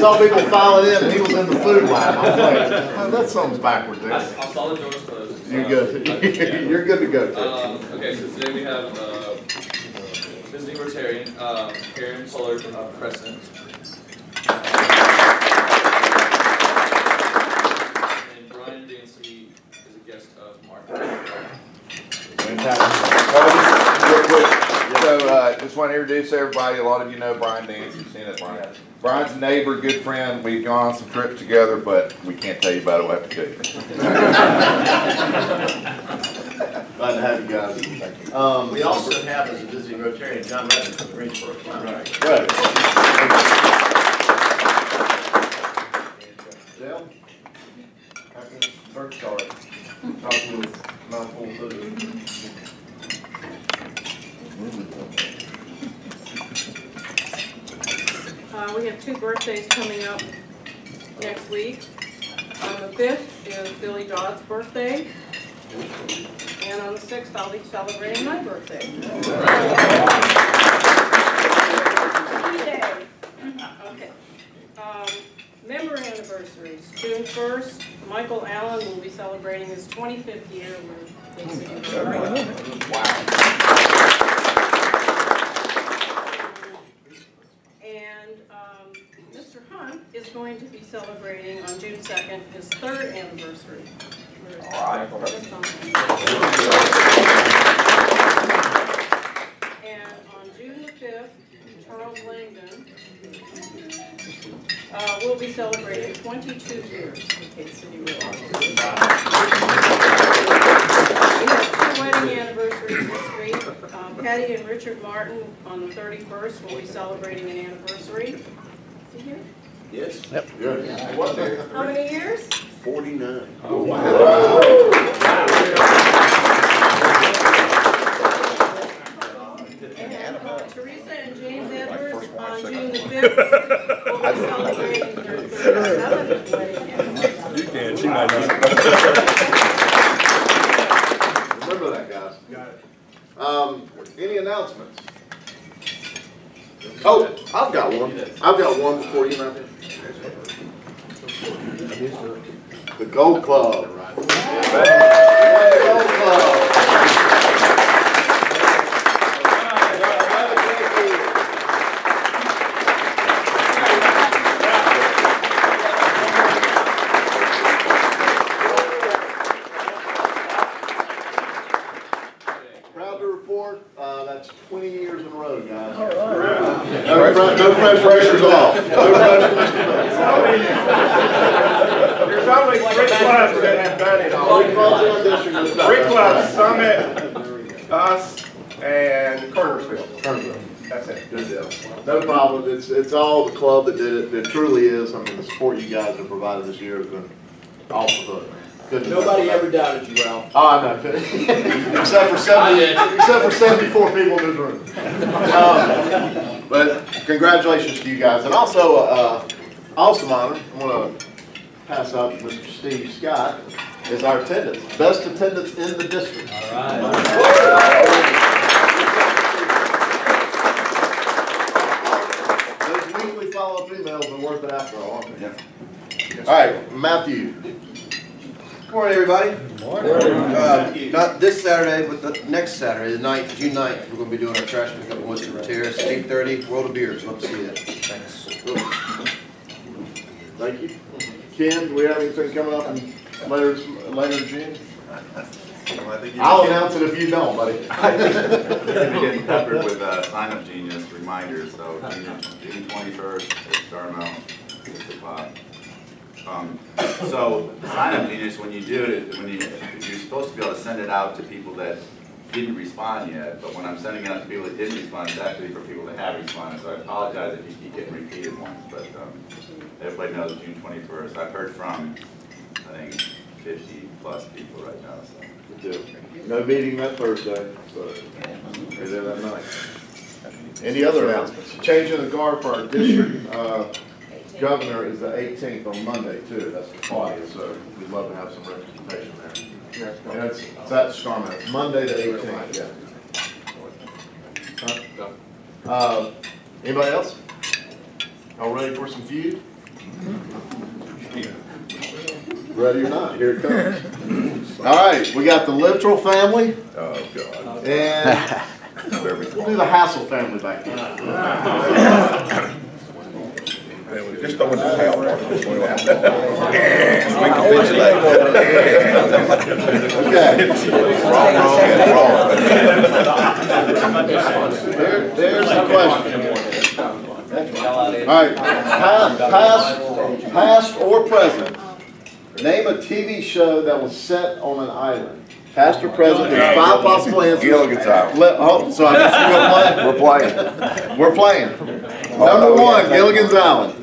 saw people filing in and he was in the food line. I was like, oh, that sounds backward there. I I saw the doors closed. You're good. You're good to go, Um, okay, so today we have, uh, visiting Rotarian, um, Karen Fuller of Crescent. And Brian Dancy is a guest of Mark. Fantastic. Uh, Real quick, so, uh, just want to introduce everybody, a lot of you know Brian Dance, you've seen it, Brian. Brian's a neighbor, good friend, we've gone on some trips together, but we can't tell you about it, we'll have to tell you. Glad to have you guys. Thank you. Um, We also have as a visiting Rotarian, John Redmond from Greensboro. Right. Right. Dale? First start, talking with mouthful of food. Uh, we coming up next week. On the fifth is Billy Dodd's birthday. And on the sixth, I'll be celebrating my birthday. Day. Okay. Um, member anniversaries, June first, Michael Allen will be celebrating his twenty-fifth year with Gate City Rotary. And um, Mr. Hunt is going to be celebrating on June 2nd his third anniversary. And on June the 5th, Charles Langdon uh, will be celebrating 22 years Gate City Rotary. We have two wedding anniversaries this week. Um, Patty and Richard Martin on the 31st will be celebrating an anniversary. Is he here? Yes, Good. How many years? forty-nine. Oh, and uh, Teresa and James Edwards on June the 5th will be celebrating their 37th wedding anniversary. You can, she might not. Remember that, guys. Got it. Um, any announcements? Oh, I've got one. I've got one before you, Matthew. The Gold Club. Gold Club. Proud to report, uh, that's twenty years in a row, guys. No, pre- no pressure's off. No pressure's There's only three clubs that have done it all. Three clubs in our district this time. Three clubs, Summit, us, and Kernersville. That's it. Good deal. No problem. It's, it's all the club that did it. It truly is. I mean, the support you guys have provided this year has been off the hook. Good to. Nobody ever doubted you, Ralph. Oh, I know. Except for seventy, except for seventy-four people in this room. Um, But congratulations to you guys. And also, uh, also honor, I'm gonna pass out to Mr. Steve Scott is our attendance, best attendance in the district. Alright. Those weekly follow-up emails are worth it after all, aren't they? All right, Matthew. Good morning, everybody. Good Uh, Not this Saturday, but the next Saturday, the 9th, June 9th, we're gonna be doing our trash pickup in Worcester Terrace, eight thirty, World of Beers, love to see you. Thanks. Thank you. Ken, do we have anything coming up in later, later June? I'll announce it if you don't, buddy. We're getting peppered with uh, sign-up genius reminders, so June June twenty-first, at Starmount, six o'clock. Um, So, sign-up genius, when you do it, when you, you're supposed to be able to send it out to people that didn't respond yet, but when I'm sending it out to people that didn't respond, it's actually for people that have responded, so I apologize if you keep getting repeated ones, but, um, everybody knows June twenty-first. I've heard from, I think, fifty plus people right now, so. No meeting that Thursday, be there that night. Any other announcements? Changing the guard for our district, uh, governor is the eighteenth on Monday too, that's the twentieth, so we'd love to have some representation there. And it's, it's at Starmount, it's Monday the eighteenth, yeah. Huh? Uh, anybody else? All ready for some feud? Ready or not, here it comes. All right, we got the Littrell family. Oh, God. And we'll do the Hassel family back here. Just go into the There, there's the question. All right, past, past, past or present, name a TV show that was set on an island. Past or present, there's five possible answers. Gilligan's Island. Let, oh, so I guess we're playing. We're playing. Oh, we're playing. Number one, Gilligan's Island.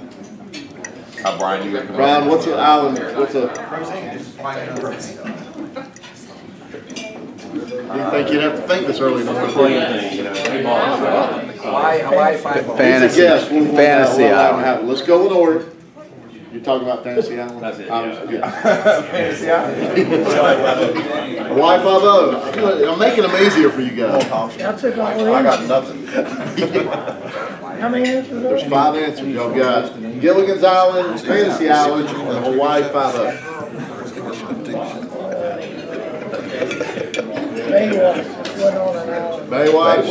Uh, Brian, you. Brian, what's an island, what's a? Didn't think you'd have to think this early. Fantasy, Yes, we'll, we'll, fantasy we'll let 'em island. have it. Let's go in order. You're talking about Fantasy Island? That's it, Um, Fantasy Y five O. I'm making them easier for you guys. Y'all took all I in. got nothing. How many answers are There's five answers. Y'all got Gilligan's Island, Fantasy Island, and Hawaii five O. Baywatch, went on an island. Baywatch.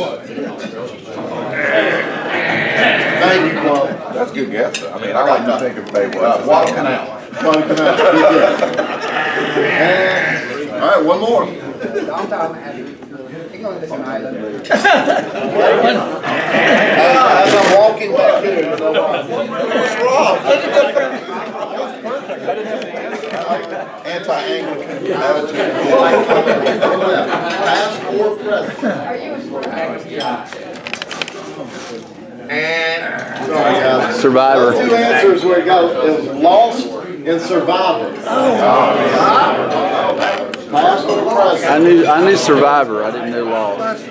Thank you, Clark. That's a good guess. I mean, I like to think of Baywatch. Uh, Guadalcanal. Guadalcanal, good guess. And, all right, one more. As I'm walking back here, you know ah, Anti-Anglican attitude. Past or present? And, oh, sorry guys. Survivor. Two answers where it got, it was lost and survivor. Past or present? I knew, I knew Survivor, I didn't know Lost.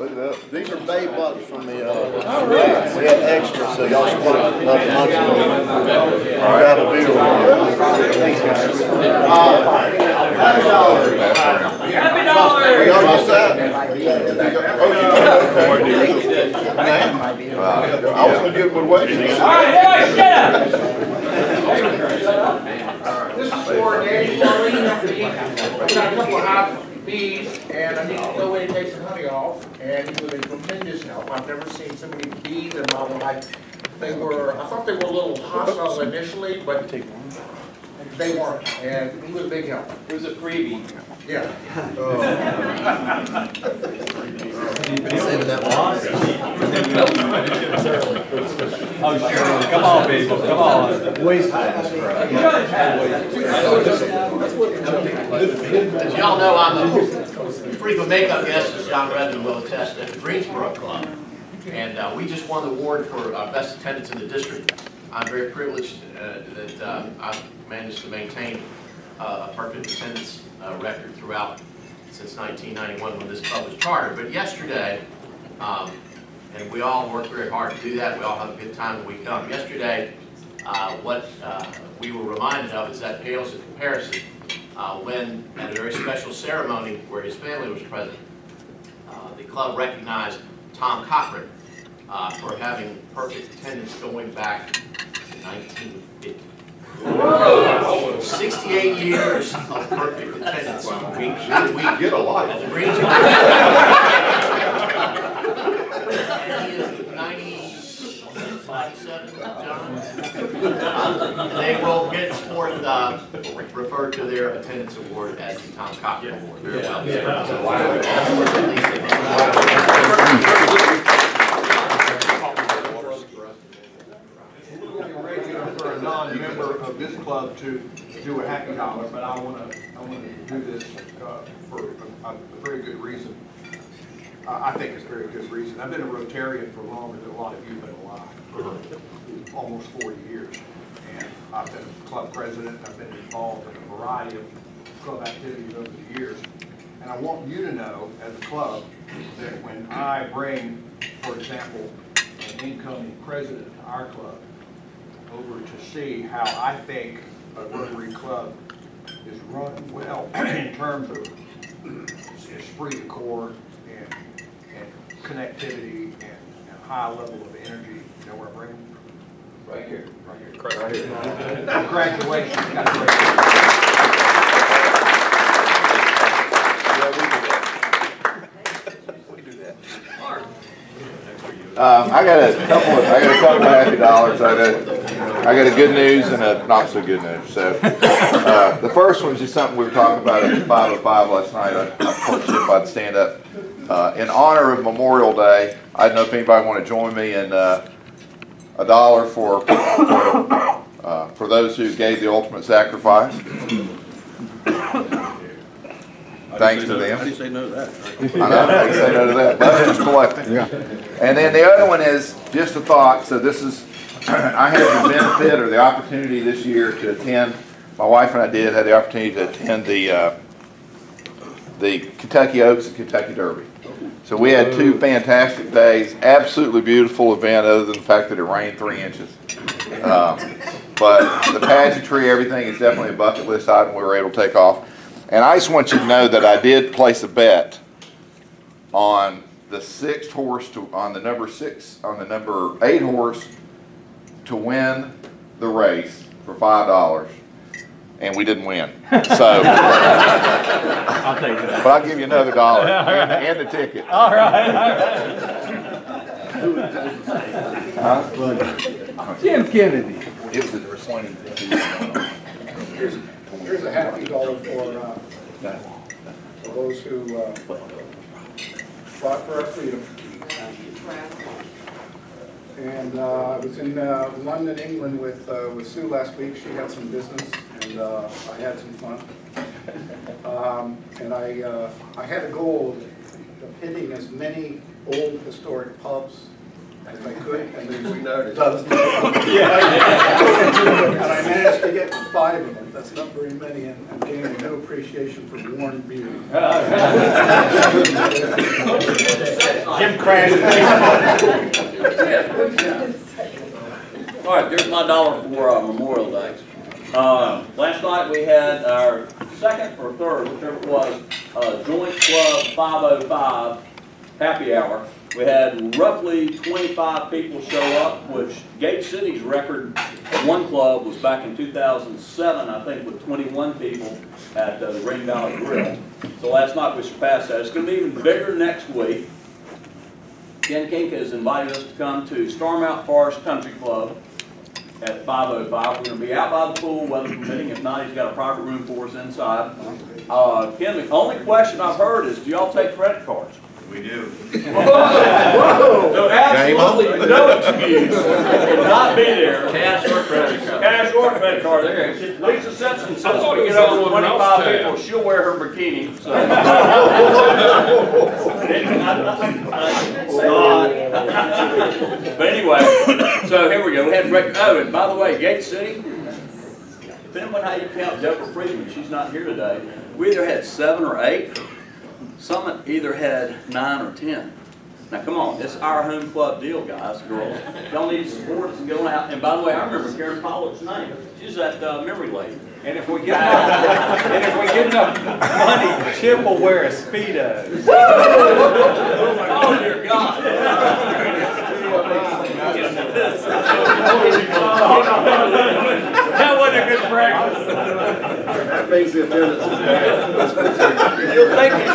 Look it up. These are Bay Bucks from the, uh, we had extra, so y'all split up amongst them. Grab a beer. Thanks, guys. Uh, Happy dollar. Happy dollar. Y'all just that? I was gonna give them away. This is for Danny Farley. I've got a couple of high bees, and I need to go in and take some honey off, and he was a tremendous help. I've never seen so many bees in my life. They were, I thought they were a little hostile initially, but they weren't, and he was a big help. It was a freebie. Yeah. Saving. Oh, sure, come on, people, come on. As y'all know, I'm a frequent makeup guest, as John Redmond will attest, at the Greensboro Club. And uh, we just won the award for our best attendance in the district. I'm very privileged uh, that uh, I've managed to maintain uh, a perfect attendance record throughout since 1991 when this club was chartered. But yesterday, um, and we all work very hard to do that, we all have a good time when we come. Yesterday, uh, what uh, we were reminded of is that pales in comparison uh, when, at a very special ceremony where his family was present, uh, the club recognized Tom Cochran uh, for having perfect attendance going back to 1950. 68 years of perfect attendance, week in, week. Get a life. at the he is 97, John? Uh, They will get forth, uh, refer to their attendance award as the Tom Cochran Award. Very well for a non-member of this club to do a happy dollar, but I want to I wanted to do this uh, for a, a very good reason. I, I think it's a very good reason. I've been a Rotarian for longer than a lot of you have been alive, for almost forty years. And I've been club president, I've been involved in a variety of club activities over the years. And I want you to know, as a club, that when I bring, for example, an incoming president to our club over to see how I think a Rotary Club is run well in terms of esprit de corps and, and connectivity and, and high level of energy. You know where I'm bringing? Right here. Right here. Congratulations. Congratulations. Um, I got a couple of, I got a couple of happy dollars. I got, I got a good news and a not so good news. So, uh, the first one is just something we were talking about at five oh five last night. I, I told Chip I'd stand up. Uh, in honor of Memorial Day, I don't know if anybody want to join me in, uh, a dollar for, for, uh, for those who gave the ultimate sacrifice. Thanks to them. How do you say no to that? I know, they say no to that, that's just collecting. And then the other one is just a thought, so this is, I had the benefit or the opportunity this year to attend, my wife and I did, had the opportunity to attend the, uh, the Kentucky Oaks and Kentucky Derby. So we had two fantastic days, absolutely beautiful event, other than the fact that it rained three inches. Um, But the pageantry, everything is definitely a bucket list item we were able to take off. And I just want you to know that I did place a bet on the sixth horse to, on the number six, on the number eight horse to win the race for five dollars. And we didn't win, so. I'll take that. But I'll give you another dollar and, and the ticket. All right. Huh? Jim Kennedy. It was a twenty. Here's, here's a happy dollar for, uh, for those who, uh, fought for our freedom. And, uh, I was in, uh, London, England with, uh, with Sue last week. She had some business and, uh, I had some fun. Um, and I, uh, I had a goal of hitting as many old historic pubs as I could, and there's dozens. And I managed to get five of them, that's not very many, and I'm gaining no appreciation for worn beer. Jim Crash. All right, there's my dollar for uh, Memorial Day. Uh, Last night, we had our second or third, whichever it was, uh, Joint Club 505 happy hour. We had roughly 25 people show up, which Gate City's record, one club was back in 2007, I think, with 21 people at uh, the Green Valley Grill. So last night, we surpassed that. It's going to be even bigger next week. Ken Kink has invited us to come to Starmount Forest Country Club at 5:05. We're going to be out by the pool, weather permitting. If not, he's got a private room for us inside. Uh, Ken, the only question I've heard is, do y'all take credit cards? We do. So absolutely no excuse. To not be there. Cash or credit card? Cash or credit card, there. Lisa Simpson says thought we it get was over twenty-five people, she'll wear her bikini, so. But anyway, so here we go, we had, rec- oh, and by the way, Gate City, depending on how you count Deborah Friedman, she's not here today, we either had seven or eight, Summit either had nine or ten. Now, come on, it's our home club deal, guys, girls. Y'all need sports and going out, and by the way, I remember Karen Pollock's name, she's that uh, memory lady. And if we get enough, and if we get enough money, Chip will wear a Speedo. Oh, dear God. Wasn't a good practice. That makes the attendance is bad. You'll think you've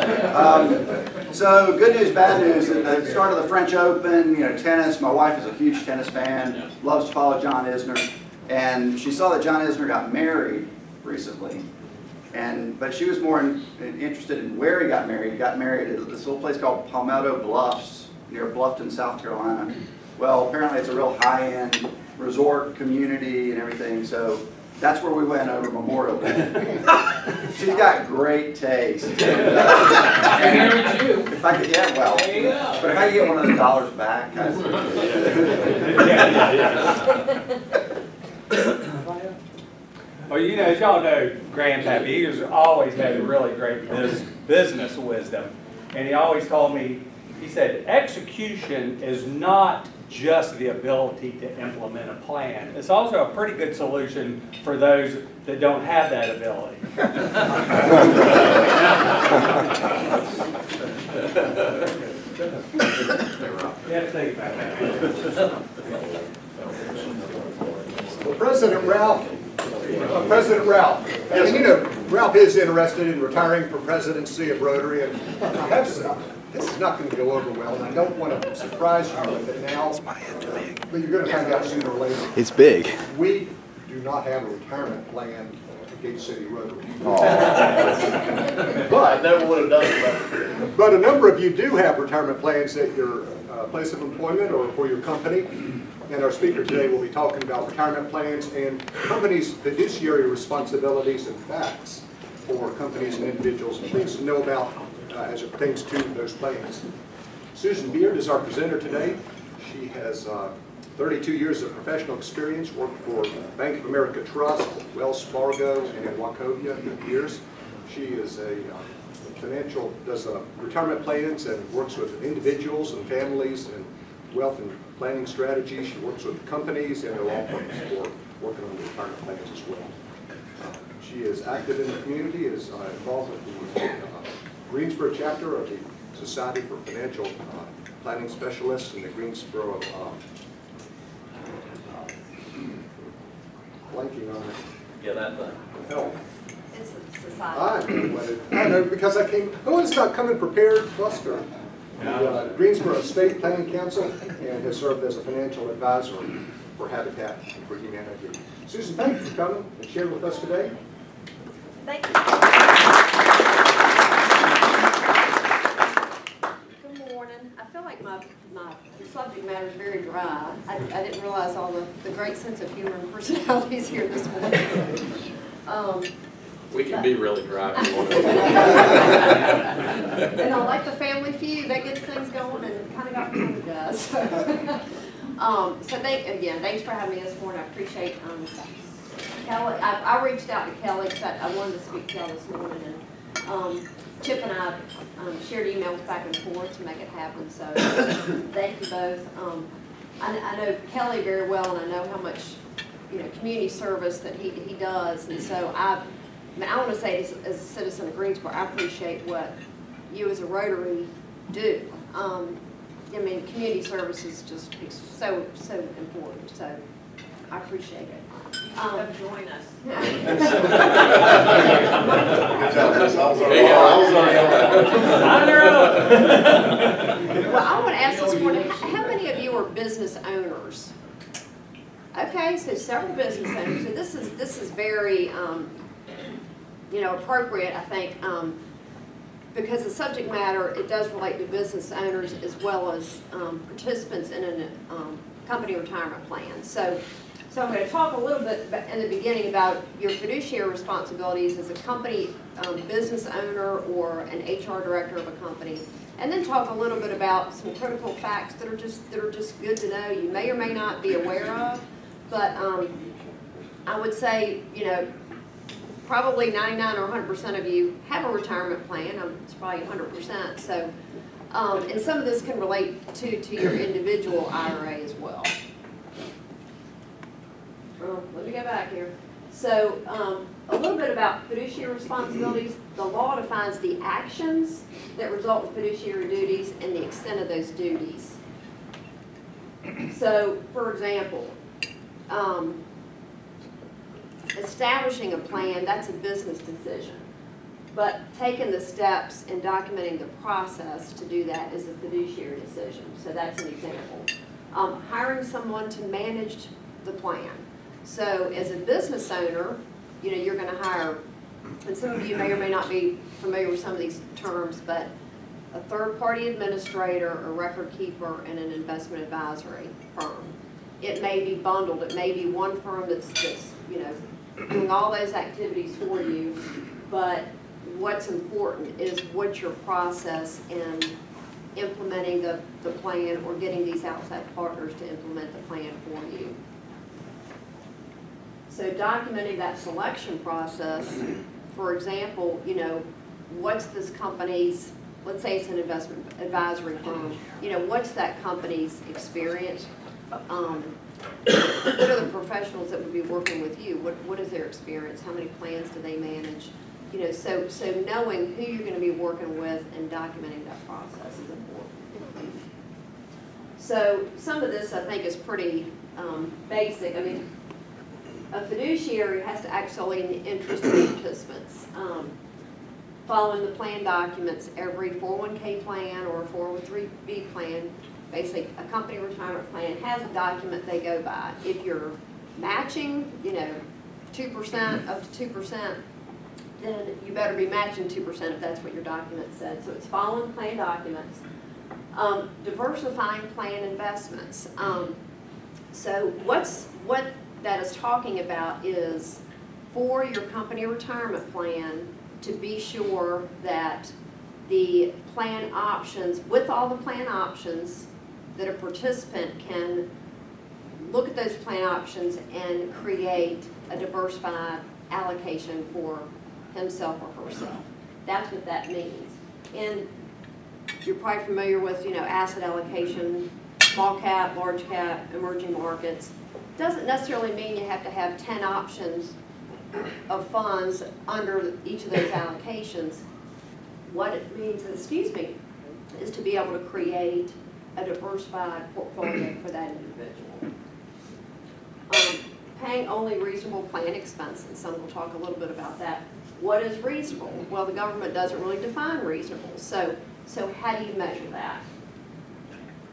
been. Um, So, good news, bad news, at the start of the French Open, you know, tennis, my wife is a huge tennis fan, loves to follow John Isner, and she saw that John Isner got married recently, and, but she was more in- interested in where he got married. He got married at this little place called Palmetto Bluffs, near Bluffton, South Carolina. Well, apparently it's a real high-end resort community and everything, so That's where we went over Memorial Day. She's got great taste. If I could, yeah, well, There you go. but if I could get one of those dollars back, I Well, you know, as y'all know, Grandpappy, he was always had really great bus- business wisdom. And he always told me, he said, execution is not just the ability to implement a plan. It's also a pretty good solution for those that don't have that ability. Well, President Ralph, uh, President Ralph, and you know, Ralph is interested in retiring from presidency of Rotary, and this is not going to go over well, and I don't want to surprise you with it now, but you're going to find out sooner or later. It's big. We do not have a retirement plan at Gate City Rotary. I But, never would have done it, but a number of you do have retirement plans at your uh, place of employment or for your company. And our speaker today will be talking about retirement plans and companies' fiduciary responsibilities and facts for companies and individuals, and things to know about uh, as it pertains to those plans. Susan Beard is our presenter today. She has uh, 32 years of professional experience, worked for Bank of America Trust, Wells Fargo, and Wachovia for years. She is a uh, financial, does uh, retirement plans and works with individuals and families and wealth and planning strategies. She works with companies and their law firms for working on retirement plans as well. She is active in the community, is uh, involved with the uh, Greensboro chapter of the Society for Financial uh, Planning Specialists in the Greensboro, uh, uh, blanking on it. Yeah, that thing. Help. It's a I society. know, it- I know, because I came, who is not coming prepared, Buster? The uh, Greensboro Estate Planning Council and has served as a financial advisor for Habitat for Humanity. Susan, thank you for coming and sharing with us today. Thank you. Good morning. I feel like my, my is very dry. I, I didn't realize all the, the great sense of humor and personalities here this morning. Um, We can be really dry if you want to. And I like the family feud, that gets things going and kind of got me does. Um, so thank, again, thanks for having me this morning, I appreciate, um, Kelly, I, I reached out to Kelly, because I, I wanted to speak to y'all this morning, and, um, Chip and I, um, shared emails back and forth to make it happen, so thank you both. Um, I, I know Kelly very well, and I know how much, you know, community service that he, he does, and so I, I mean, I want to say, as, as a citizen of Greensboro, I appreciate what you as a Rotary do. Um, I mean, community service is just it's so, so important, so I appreciate it. Um, join us. Well, I want to ask this morning, how many of you are business owners? Okay, so several business owners, so this is, this is very, um, you know, appropriate, I think, um, because the subject matter, it does relate to business owners as well as, um, participants in a, um, company retirement plan. So, so I'm gonna talk a little bit in the beginning about your fiduciary responsibilities as a company, um, business owner or an HR director of a company. And then talk a little bit about some critical facts that are just, that are just good to know, you may or may not be aware of. But, um, I would say, you know, probably ninety-nine or hundred percent of you have a retirement plan, um, it's probably hundred percent, so, um, and some of this can relate to, to your individual IRA as well. Well, let me go back here. So, um, a little bit about fiduciary responsibilities. The law defines the actions that result in fiduciary duties and the extent of those duties. So, for example, um, establishing a plan, that's a business decision. But taking the steps and documenting the process to do that is a fiduciary decision. So that's an example. Um, hiring someone to manage the plan. So as a business owner, you know, you're gonna hire, and some of you may or may not be familiar with some of these terms, but a third-party administrator, a record keeper, and an investment advisory firm. It may be bundled, it may be one firm that's, that's, you know, doing all those activities for you, but what's important is what's your process in implementing the, the plan or getting these outside partners to implement the plan for you. So documenting that selection process, for example, you know, what's this company's, let's say it's an investment advisory firm, you know, what's that company's experience? Um, What are the professionals that would be working with you? What, what is their experience? How many plans do they manage? You know, so, so knowing who you're gonna be working with and documenting that process is important. So some of this I think is pretty, um, basic. I mean, a fiduciary has to act solely in the interest of participants. Um, Following the plan documents, every 401K plan or 403B plan, basically a company retirement plan has a document they go by. If you're matching, you know, 2%, up to 2%, then you better be matching 2% if that's what your document said. So it's following plan documents. Um, diversifying plan investments. Um, so what's, what that is talking about is for your company retirement plan to be sure that the plan options, with all the plan options, that a participant can look at those plan options and create a diversified allocation for himself or herself. That's what that means. And you're probably familiar with, you know, asset allocation, small cap, large cap, emerging markets. Doesn't necessarily mean you have to have ten options of funds under each of those allocations. What it means, excuse me, is to be able to create a diversified portfolio for that individual. Um, paying only reasonable plan expenses, some will talk a little bit about that. What is reasonable? Well, the government doesn't really define reasonable, so, so how do you measure that?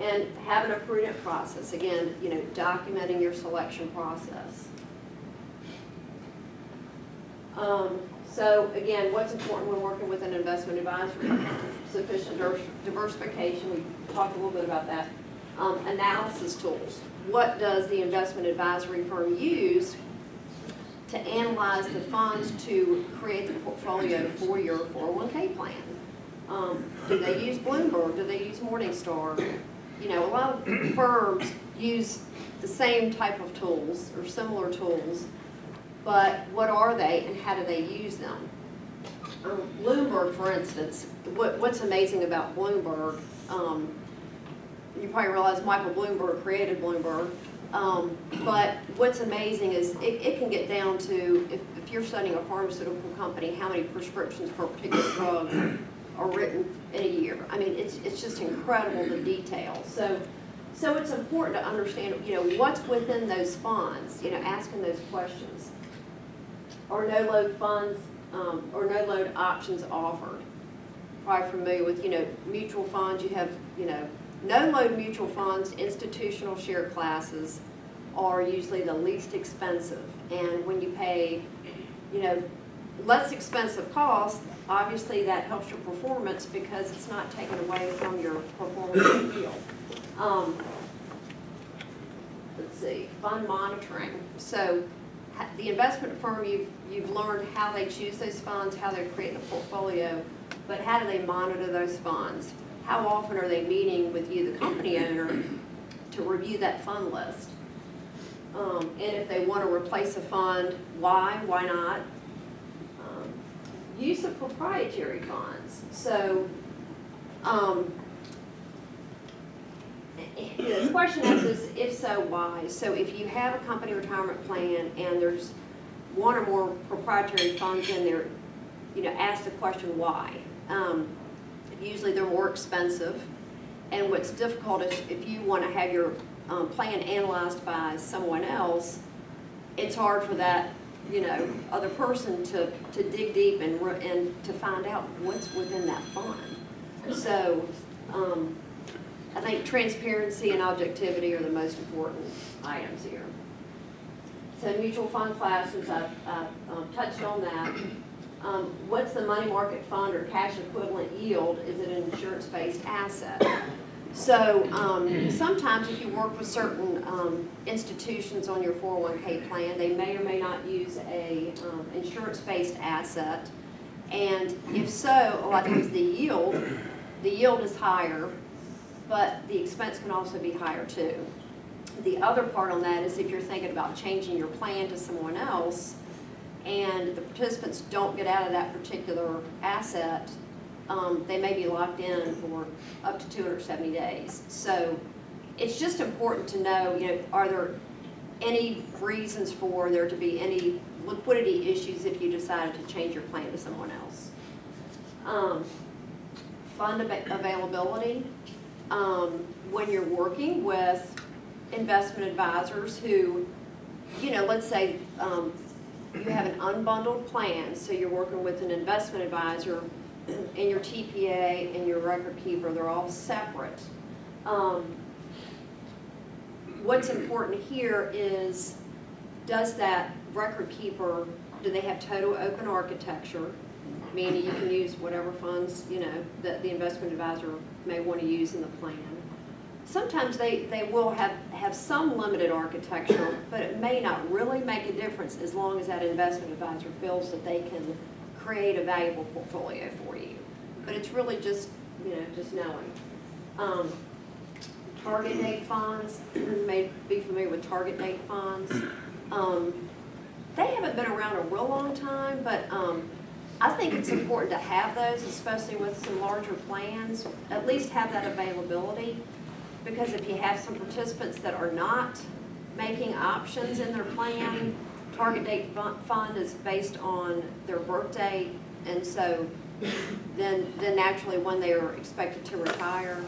And having a prudent process, again, you know, documenting your selection process. Um, so again, what's important when working with an investment advisor? Sufficient diversification, we talked a little bit about that. Um, analysis tools. What does the investment advisory firm use to analyze the funds to create the portfolio for your 401k plan? Um, do they use Bloomberg? Do they use Morningstar? You know, a lot of firms use the same type of tools or similar tools, but what are they and how do they use them? Um, Bloomberg, for instance, what, what's amazing about Bloomberg, um, you probably realize Michael Bloomberg created Bloomberg, um, but what's amazing is it, it can get down to, if, if you're studying a pharmaceutical company, how many prescriptions for a particular drug are written in a year. I mean, it's, it's just incredible the detail. So, so it's important to understand, you know, what's within those funds, you know, asking those questions. Are no-load funds, um, or no-load options offered? Probably familiar with, you know, mutual funds, you have, you know, no-load mutual funds, institutional share classes are usually the least expensive. And when you pay, you know, less expensive cost, obviously that helps your performance because it's not taken away from your performance field. Um, let's see, fund monitoring. So the investment firm, you've, you've learned how they choose those funds, how they create the portfolio, but how do they monitor those funds? How often are they meeting with you, the company owner, to review that fund list? Um, and if they want to replace a fund, why, why not? Use of proprietary funds. So, um, the question is, if so, why? So if you have a company retirement plan and there's one or more proprietary funds in there, you know, ask the question why. Um, usually they're more expensive. And what's difficult is if you want to have your um, plan analyzed by someone else, it's hard for that, you know, other person to, to dig deep and, and to find out what's within that fund. So, um, I think transparency and objectivity are the most important items here. So mutual fund classes, I've, I've um, touched on that. Um, what's the money market fund or cash equivalent yield? Is it an insurance-based asset? So, um, sometimes if you work with certain, um, institutions on your four oh one K plan, they may or may not use a, um, insurance-based asset. And if so, a lot of times the yield, the yield is higher, but the expense can also be higher too. The other part on that is if you're thinking about changing your plan to someone else, and the participants don't get out of that particular asset, um, they may be locked in for up to two hundred and seventy days. So it's just important to know, you know, are there any reasons for there to be any liquidity issues if you decided to change your plan to someone else? Um, fund ava- availability, um, when you're working with investment advisors who, you know, let's say, um, you have an unbundled plan, so you're working with an investment advisor, and your TPA and your record keeper, they're all separate. Um, what's important here is, does that record keeper, do they have total open architecture? Meaning you can use whatever funds, you know, that the investment advisor may want to use in the plan. Sometimes they, they will have, have some limited architecture, but it may not really make a difference as long as that investment advisor feels that they can create a valuable portfolio for you. But it's really just, you know, just knowing. Um, target date funds, you may be familiar with target date funds. Um, they haven't been around a real long time, but, um, I think it's important to have those, especially with some larger plans, at least have that availability. Because if you have some participants that are not making options in their plan, target date fund is based on their birthday, and so then, then naturally when they are expected to retire.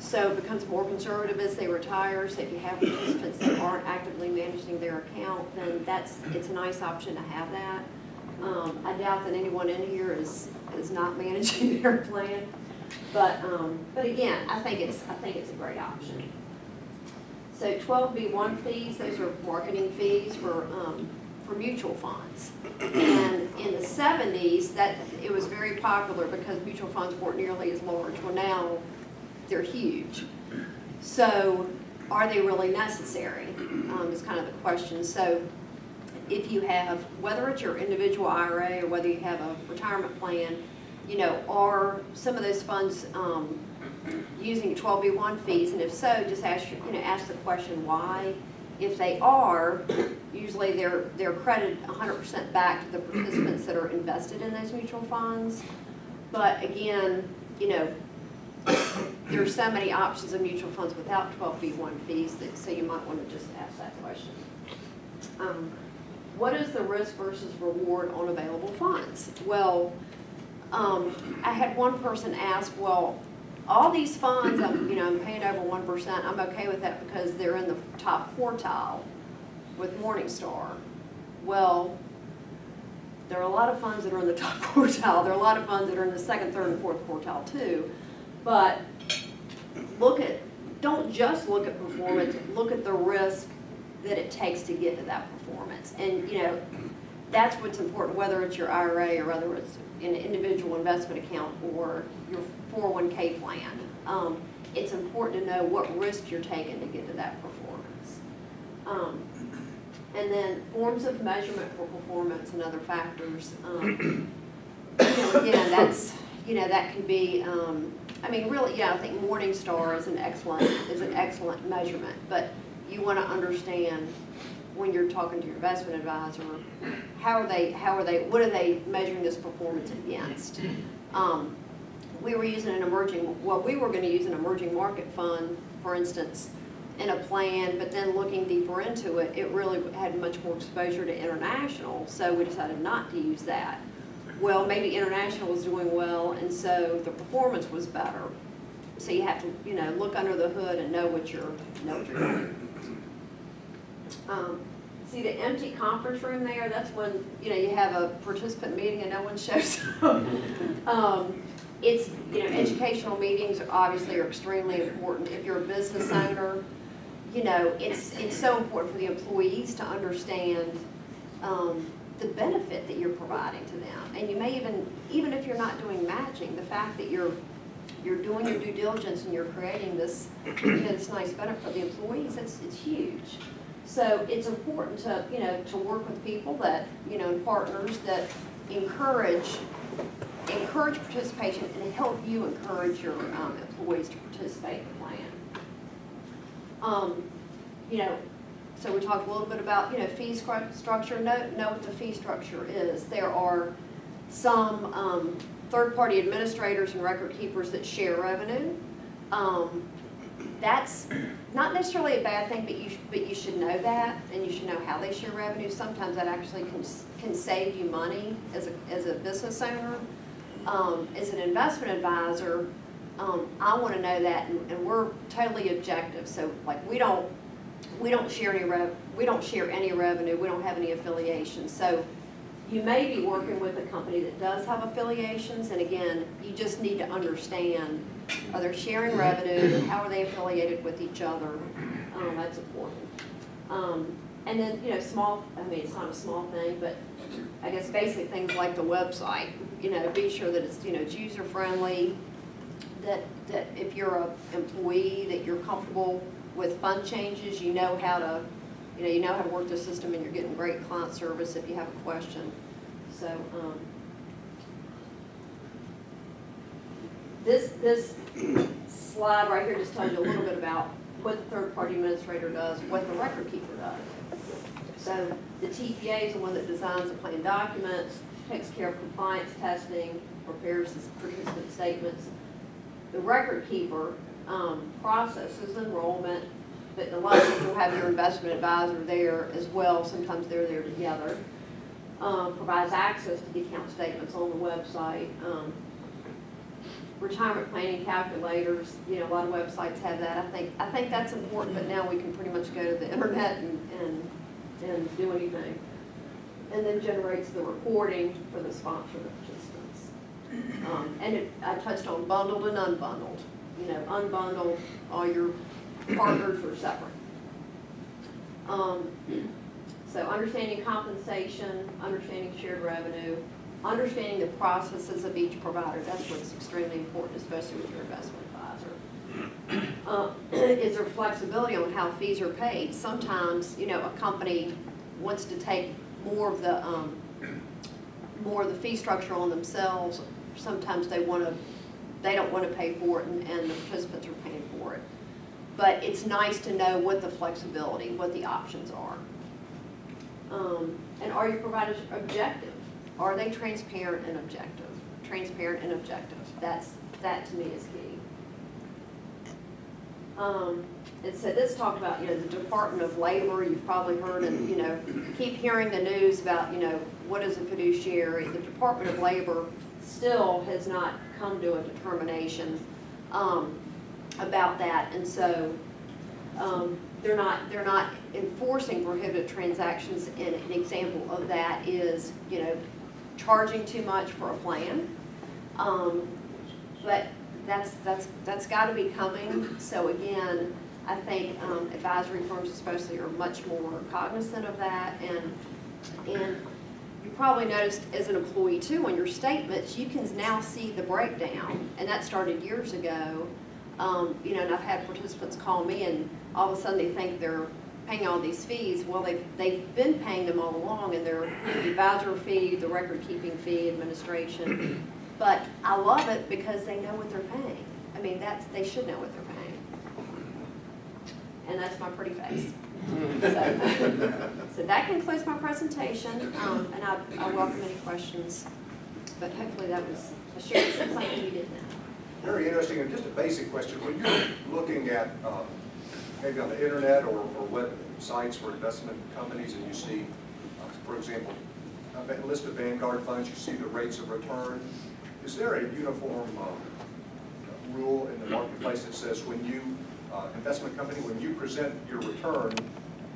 So it becomes more conservative as they retire, so if you have participants that aren't actively managing their account, then that's, it's a nice option to have that. Um, I doubt that anyone in here is, is not managing their plan, but, um, but again, I think it's, I think it's a great option. So twelve B one fees, those are marketing fees for, um, for mutual funds. And in the seventies, that, it was very popular because mutual funds weren't nearly as large. Well, now, they're huge. So, are they really necessary, um, is kind of the question. So, if you have, whether it's your individual IRA or whether you have a retirement plan, you know, are some of those funds, um, using twelve B one fees, and if so, just ask, you know, ask the question why. If they are, usually they're, they're credited hundred percent back to the participants that are invested in those mutual funds. But again, you know, there are so many options of mutual funds without twelve B one fees, that, so you might wanna just ask that question. Um, what is the risk versus reward on available funds? Well, um, I had one person ask, well, all these funds, I'm, you know, I'm paying over one percent, I'm okay with that because they're in the top quartile with Morningstar. Well, there are a lot of funds that are in the top quartile, there are a lot of funds that are in the second, third, and fourth quartile too. But look at, don't just look at performance, look at the risk that it takes to get to that performance. And, you know, that's what's important, whether it's your IRA or whether it's an individual investment account or your 401k plan. Um, it's important to know what risk you're taking to get to that performance. Um, and then forms of measurement for performance and other factors. Um, you know, again, that's, you know, that can be, um, I mean, really, yeah, I think Morningstar is an excellent, is an excellent measurement, but you want to understand when you're talking to your investment advisor, how are they, how are they, what are they measuring this performance against? Um, we were using an emerging, well, we were going to use an emerging market fund, for instance, in a plan, but then looking deeper into it, it really had much more exposure to international, so we decided not to use that. Well, maybe international was doing well, and so the performance was better. So you have to, you know, look under the hood and know what you're, know what you're doing. Um, see the empty conference room there, that's when, you know, you have a participant meeting and no one shows up. Um, it's, you know, educational meetings are obviously are extremely important. If you're a business owner, you know, it's, it's so important for the employees to understand, um, the benefit that you're providing to them. And you may even, even if you're not doing matching, the fact that you're you're doing your due diligence and you're creating this, you know, this nice benefit for the employees, it's, it's huge. So it's important to, you know, to work with people that, you know, and partners that encourage, encourage participation and help you encourage your, um, employees to participate in the plan. Um, you know, so we talked a little bit about, you know, fee structure, know, know what the fee structure is. There are some, um, third-party administrators and record keepers that share revenue. Um, that's not necessarily a bad thing, but you, but you should know that, and you should know how they share revenue. Sometimes that actually can, can save you money as a, as a business owner. Um, as an investment advisor, um, I wanna know that, and, and we're totally objective, so like, we don't, we don't share any rev, we don't share any revenue, we don't have any affiliations, so you may be working with a company that does have affiliations, and again, you just need to understand, are they sharing revenue, how are they affiliated with each other, um, that's important. Um, and then, you know, small, I mean, it's not a small thing, but I guess basic things like the website, you know, be sure that it's, you know, it's user-friendly, that, that if you're a employee, that you're comfortable with fund changes, you know how to, you know, you know how to work the system and you're getting great client service if you have a question. So, um, this, this slide right here just tells you a little bit about what the third-party administrator does, what the record keeper does. So the TPA is the one that designs the plan documents, takes care of compliance testing, prepares the participant statements. The record keeper um, processes enrollment, but a lot of you'll have your investment advisor there as well, sometimes they're there together. Um, Provides access to the account statements on the website. Um, Retirement planning calculators, you know, a lot of websites have that. I think, I think that's important, but now we can pretty much go to the internet and, and, and do anything. And then generates the reporting for the sponsor participants. Um, and it, I touched on bundled and unbundled. You know, unbundled, all your partners are separate. Um, so understanding compensation, understanding shared revenue, understanding the processes of each provider, that's what's extremely important, especially with your investment advisor. Uh, Is there flexibility on how fees are paid? Sometimes, you know, a company wants to take more of the, um, more of the fee structure on themselves. Sometimes they want to, they don't want to pay for it and, and the participants are paying for it. But it's nice to know what the flexibility, what the options are. Um, and are your providers objective? Are they transparent and objective? Transparent and objective. That's, that to me is key. Um, and so this talked about, you know, the Department of Labor, you've probably heard and, you know, keep hearing the news about, you know, what is a fiduciary? The Department of Labor still has not come to a determination, um, about that. And so, um, they're not, they're not enforcing prohibited transactions. And an example of that is, you know, charging too much for a plan. Um, but that's, that's, that's gotta be coming. So again, I think, um, advisory firms especially are much more cognizant of that and, and you probably noticed as an employee too, on your statements, you can now see the breakdown, and that started years ago. Um, you know, and I've had participants call me and all of a sudden they think they're paying all these fees. Well, they've, they've been paying them all along and they're the advisor fee, the record keeping fee, administration. But I love it because they know what they're paying. I mean, that's, they should know what they're paying. And that's my pretty face. So, so that concludes my presentation, um, and I, I welcome any questions. But hopefully that was, I shared something you didn't know. Very interesting, and just a basic question, when you're looking at, um, maybe on the internet or, or web sites for investment companies, and you see, uh, for example, a list of Vanguard funds, you see the rates of return, is there a uniform um, rule in the marketplace that says when you, uh, investment company, when you present your return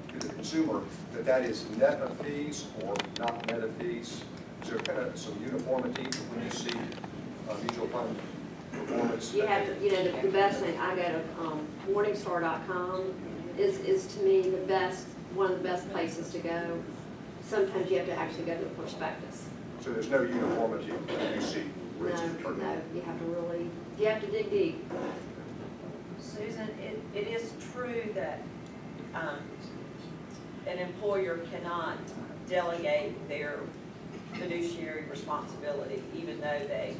to the consumer, that that is net of fees or not net of fees? Is there kind of some uniformity when you see uh, mutual fund performance? You have, to- you know, the best thing, I go to, um, Morningstar.com is, is to me the best, one of the best places to go. Sometimes you have to actually go to the prospectus. So there's no uniformity when you see No, research. no, you have to really, you have to dig deep. Susan, it, it is true that, um, an employer cannot delegate their fiduciary responsibility, even though they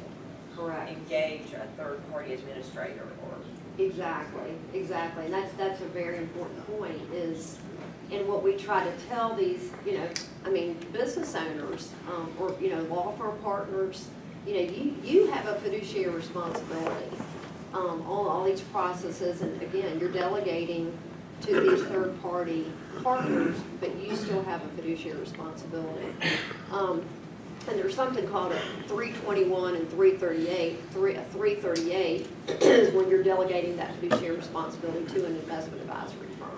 Correct. engage a third-party administrator or Exactly, exactly, and that's, that's a very important point, is, and what we try to tell these, you know, I mean, business owners, um, or, you know, law firm partners, you know, you, you have a fiduciary responsibility, um, on all these processes, and again, you're delegating to these third-party partners, but you still have a fiduciary responsibility. Um, and there's something called a three twenty-one and three thirty-eight. Three, a three thirty-eight is when you're delegating that fiduciary responsibility to an investment advisory firm.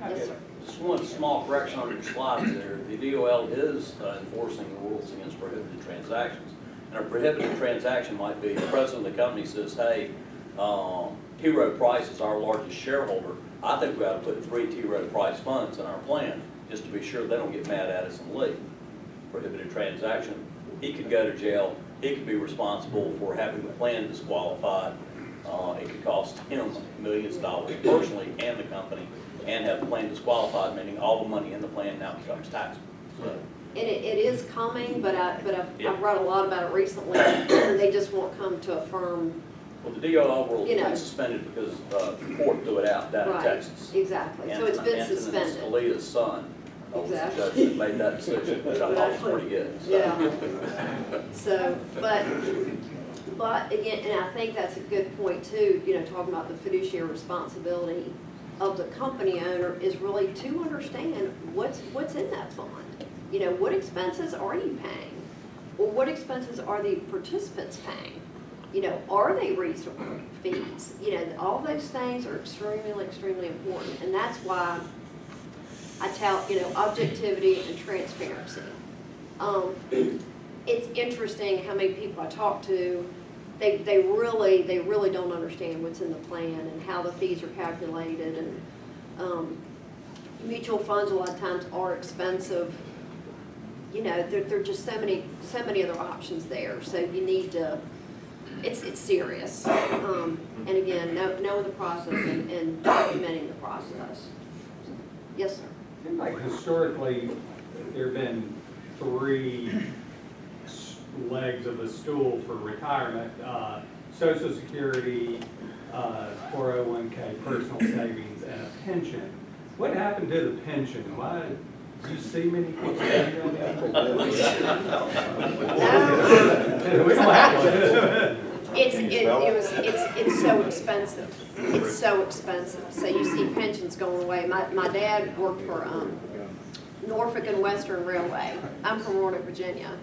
Yes, sir. Just one small correction on your slides there. The DOL is uh, enforcing the rules against prohibited transactions. And a prohibited transaction might be, the president of the company says, hey, um, T. Rowe Price is our largest shareholder. I think we ought to put three T. Rowe Price funds in our plan, just to be sure they don't get mad at us and leave. Prohibited transaction, he could go to jail, he could be responsible for having the plan disqualified. Uh, It could cost him millions of dollars personally and the company, and have the plan disqualified, meaning all the money in the plan now becomes taxable. So, And it, it is coming, but I, but I've, Yeah. I've read a lot about it recently. And they just won't come to a firm, Well, the DOL You know. been suspended because uh, the court threw it out down in Texas. exactly. So it's been Antonin suspended. Scalia's son was the judge Exactly. that made that decision, which I thought was pretty good. so. Yeah. So, but, but again, and I think that's a good point too, you know, talking about the fiduciary responsibility of the company owner is really to understand what's, what's in that fund. You know, what expenses are you paying? Or what expenses are the participants paying? You know, are they reasonable fees? You know, all those things are extremely, extremely important. And that's why I tout, you know, objectivity and transparency. Um, it's interesting how many people I talk to, they, they really, they really don't understand what's in the plan and how the fees are calculated and, um, mutual funds a lot of times are expensive. You know, there, there are just so many, so many other options there, so you need to, it's, it's serious. Um, and again, know, knowing the process and, and documenting the process. Yes, sir. And like historically, there've been three legs of the stool for retirement, uh, social security, uh, 401k, personal savings, and a pension. What happened to the pension? Why, do you see many people? that? We don't have one. It's, it, it was, it's, it's so expensive. It's so expensive. So you see pensions going away. My, my dad worked for, um, Norfolk and Western Railway. I'm from Roanoke, Virginia.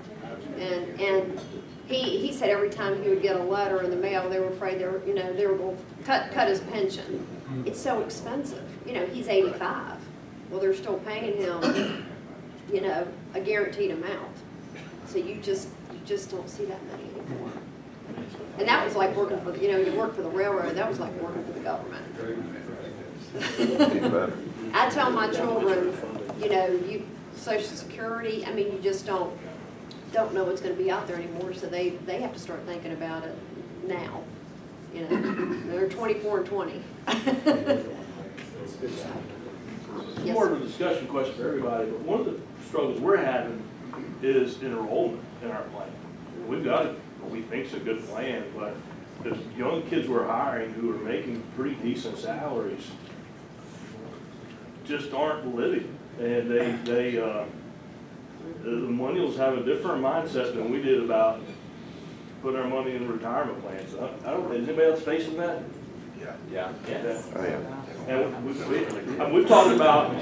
And, and he, he said every time he would get a letter in the mail, they were afraid they were, you know, they were going to cut, cut his pension. It's so expensive. You know, he's eighty-five. Well, they're still paying him, you know, a guaranteed amount. So you just, you just don't see that many anymore. And that was like working for, the, you know, you work for the railroad, that was like working for the government. I tell my children, you know, you, social security, I mean, you just don't, don't know what's gonna be out there anymore, so they, they have to start thinking about it now. You know, they're twenty-four and twenty. It's more of a discussion question for everybody, but one of the struggles we're having is enrollment in our plan. We've got what we think think's a good plan, but the young kids we're hiring who are making pretty decent salaries just aren't living. And they, they, uh, the millennials have a different mindset than we did about putting our money in retirement plans. I I don't, is anybody else facing that? Yeah. Yeah. Oh, yeah. And we, we, and we've talked about,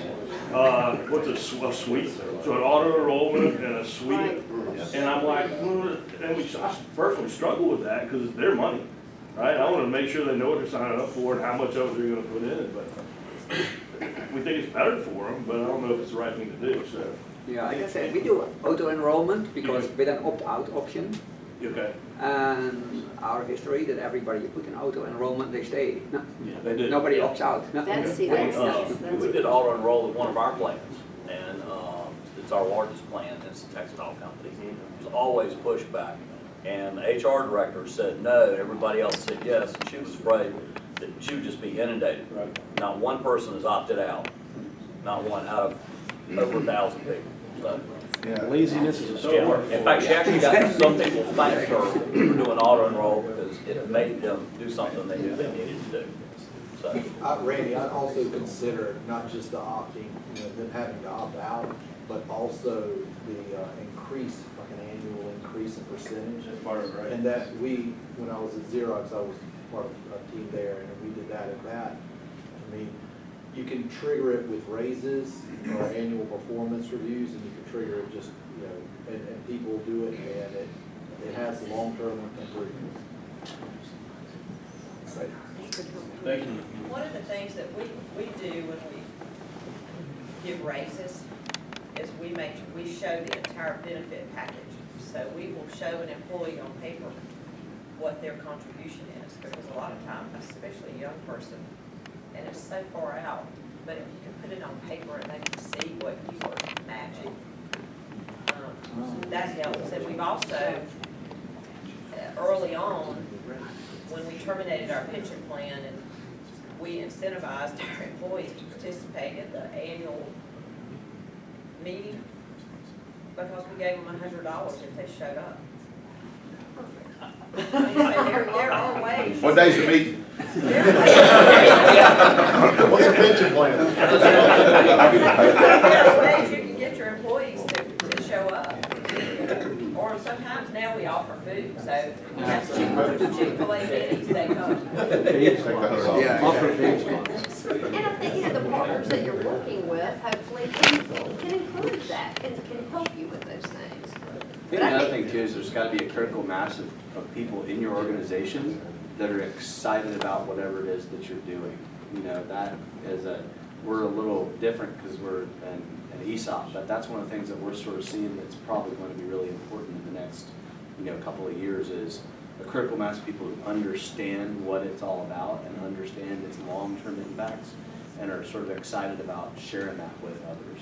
uh, what's a suite, so an auto enrollment and a suite. And I'm like, mm, and we, I personally struggle with that because it's their money, right? I want to make sure they know what they're signing up for and how much of it they're gonna put in, but we think it's better for them, but I don't know if it's the right thing to do, so. Yeah, like I said, we do auto enrollment because with an opt-out option. Okay. And our history that everybody you put in auto enrollment, they stay. No, Yeah, they do. Nobody opts out. No. That's, see, We, uh, that's, that's. we did auto enroll in one of our plans, and, the it's our largest plant, it's a textile company. There's always pushback. And the HR director said no, everybody else said yes, and she was afraid that she would just be inundated. Not one person has opted out, not one out of over a thousand people, so. Laziness is a scam. In fact, she actually got some people thanked her for doing auto enroll because it made them do something they knew they needed to do. So, Uh, Randy, I'd also consider not just the opting, you know, them having to opt out, but also the uh, increase, like an annual increase in percentage. And that we, when I was at Xerox, I was part of a team there, and we did that at that. I mean, you can trigger it with raises or annual performance reviews, and you can trigger it just, you know, and, and people do it, and it, it has long-term improvements. Thank you. One of the things that we, we do when we give raises is we make, we show the entire benefit package. So we will show an employee on paper what their contribution is, because a lot of times, especially a young person, and it's so far out, but if you can put it on paper and they can see what you are matching, um, that helps. And we've also, uh, early on, when we terminated our pension plan and we incentivized our employees to participate in the annual meeting because we gave them a hundred dollars if they showed up. I mean, so there, there are ways. What day's the meeting? What's the pension plan? There are ways you can get your employees to, to show up. Or sometimes now we offer food, so that's Chick- Chick-fil-A minis, they come. And I think, you know, the partners that you're working with, hopefully, can, can encourage that, can, can help you with those things. I think thing too is there's got to be a critical mass of, of people in your organization that are excited about whatever it is that you're doing. You know, that is a, we're a little different because we're an, an ESOP, but that's one of the things that we're sort of seeing that's probably going to be really important in the next, you know, couple of years is a critical mass of people who understand what it's all about and understand its long-term impacts and are sort of excited about sharing that with others.